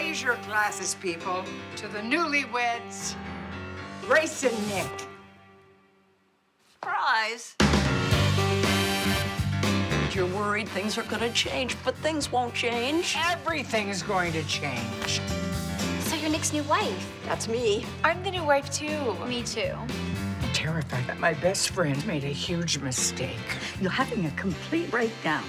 Raise your glasses, people, to the newlyweds, Grace and Nick. Surprise. You're worried things are gonna change, but things won't change. Everything's going to change. So you're Nick's new wife? That's me. I'm the new wife too. Me too. I'm terrified that my best friend made a huge mistake. You're having a complete breakdown.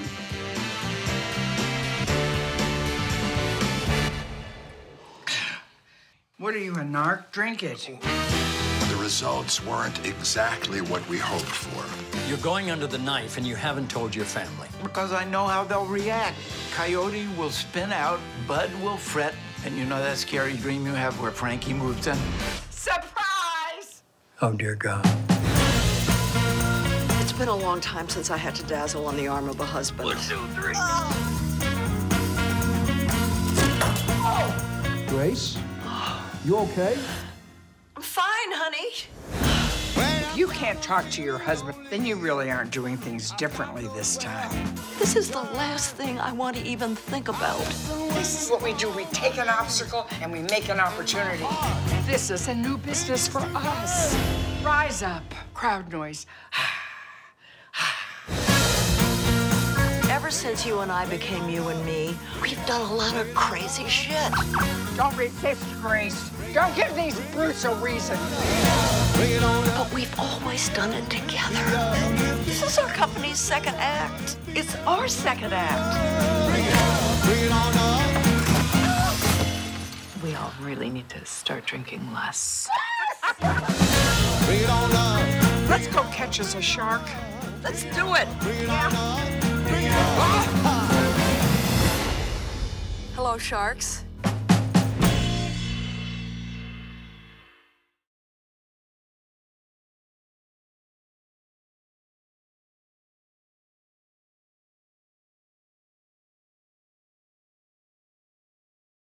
What are you, a narc? Drink it. The results weren't exactly what we hoped for. You're going under the knife and you haven't told your family. Because I know how they'll react. Coyote will spin out, Bud will fret, and you know that scary dream you have where Frankie moves in? Surprise! Oh, dear God. It's been a long time since I had to dazzle on the arm of a husband. One, two, three. Ah! Grace? You okay? I'm fine, honey. If you can't talk to your husband, then you really aren't doing things differently this time. This is the last thing I want to even think about. This is what we do. We take an obstacle and we make an opportunity. This is a new business for us. Rise up, crowd noise. Ever since you and I became you and me, we've done a lot of crazy shit. Don't resist, Grace. Don't give these brutes a reason. But we've always done it together. This is our company's second act. It's our second act. We all really need to start drinking less. Let's go catch us a shark. Let's do it. Hello, sharks.